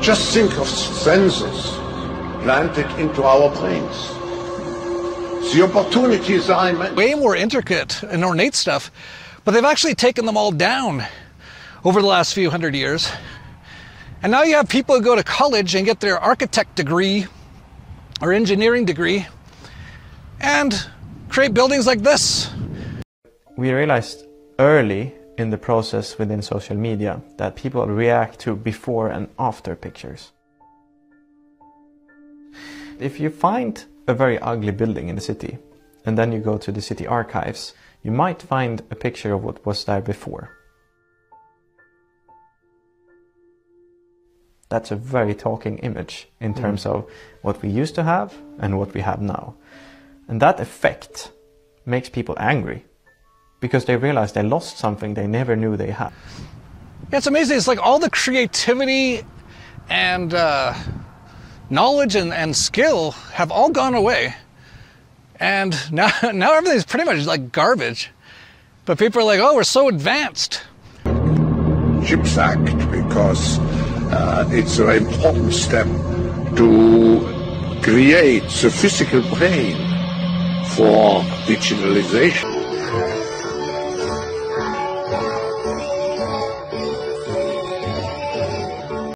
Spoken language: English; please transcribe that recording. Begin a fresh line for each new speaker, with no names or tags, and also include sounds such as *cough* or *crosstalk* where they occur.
Just think of sensors planted into our brains. The opportunities are immense.
way more intricate and ornate stuff, but they've actually taken them all down over the last few hundred years. And now you have people who go to college and get their architect degree or engineering degree and create buildings like this.
We realized early in the process within social media that people react to before and after pictures. If you find a very ugly building in the city and then you go to the city archives, you might find a picture of what was there before. That's a very talking image in mm. terms of what we used to have and what we have now. And that effect makes people angry because they realized they lost something they never knew they had.
Yeah, it's amazing. It's like all the creativity and uh, knowledge and, and skill have all gone away. And *laughs* now, now everything's pretty much like garbage. But people are like, oh, we're so advanced.
CHIPS Act because uh, it's an important step to create the physical brain for digitalization.